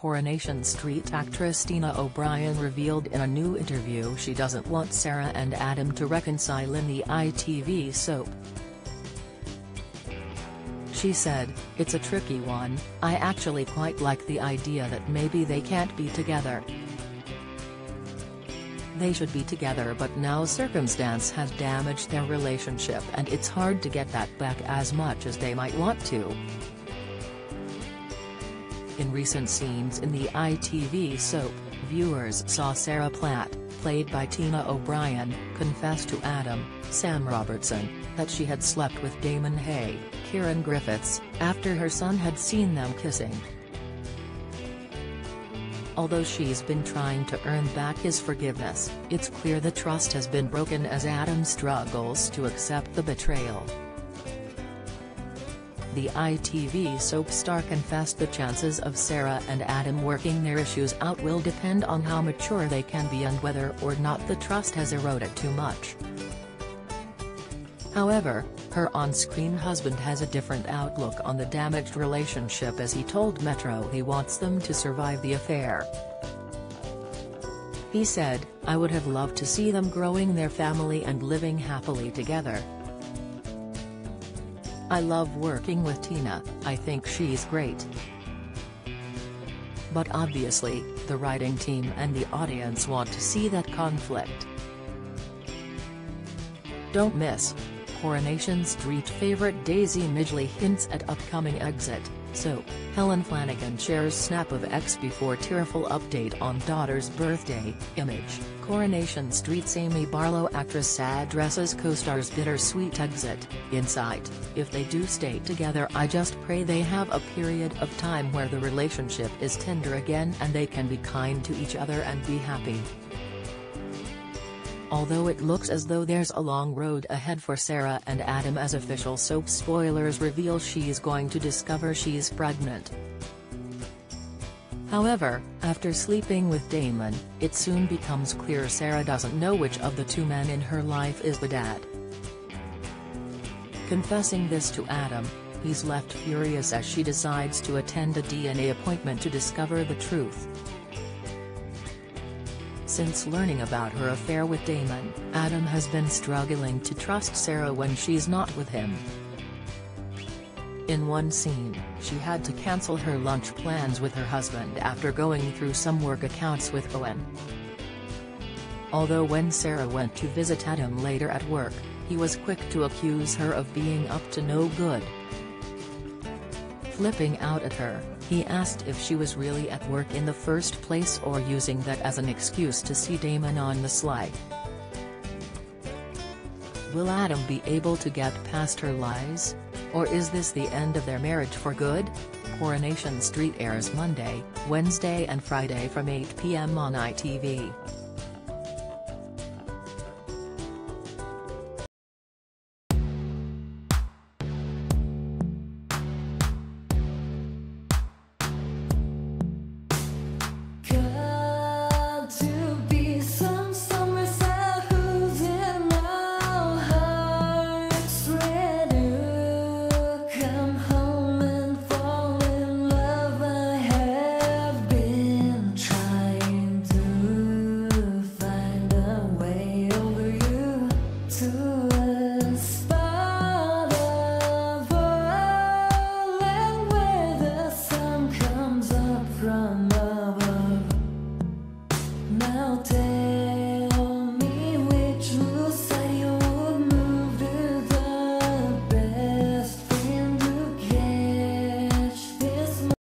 Coronation Street actress Tina O'Brien revealed in a new interview she doesn't want Sarah and Adam to reconcile in the ITV soap. She said, It's a tricky one, I actually quite like the idea that maybe they can't be together. They should be together but now circumstance has damaged their relationship and it's hard to get that back as much as they might want to. In recent scenes in the ITV soap, viewers saw Sarah Platt, played by Tina O'Brien, confess to Adam, Sam Robertson, that she had slept with Damon Hay, Ciarán Griffiths, after her son had seen them kissing. Although she's been trying to earn back his forgiveness, it's clear the trust has been broken as Adam struggles to accept the betrayal. The ITV soap star confessed the chances of Sarah and Adam working their issues out will depend on how mature they can be and whether or not the trust has eroded too much. However, her on-screen husband has a different outlook on the damaged relationship as he told Metro he wants them to survive the affair. He said, I would have loved to see them growing their family and living happily together. I love working with Tina, I think she's great. But obviously, the writing team and the audience want to see that conflict. Don't miss, Coronation Street favorite Daisy Midgeley hints at upcoming exit, so, Helen Flanagan shares snap of ex before tearful update on daughter's birthday, image, Coronation Street's Amy Barlow actress addresses co-star's bittersweet exit, insight, if they do stay together I just pray they have a period of time where the relationship is tender again and they can be kind to each other and be happy. Although it looks as though there's a long road ahead for Sarah and Adam as official soap spoilers reveal she's going to discover she's pregnant. However, after sleeping with Damon, it soon becomes clear Sarah doesn't know which of the two men in her life is the dad. Confessing this to Adam, he's left furious as she decides to attend a DNA appointment to discover the truth. Since learning about her affair with Damon, Adam has been struggling to trust Sarah when she's not with him. In one scene, she had to cancel her lunch plans with her husband after going through some work accounts with Owen. Although when Sarah went to visit Adam later at work, he was quick to accuse her of being up to no good. Flipping out at her, he asked if she was really at work in the first place or using that as an excuse to see Damon on the sly. Will Adam be able to get past her lies? Or is this the end of their marriage for good? Coronation Street airs Monday, Wednesday and Friday from 8 p.m. on ITV.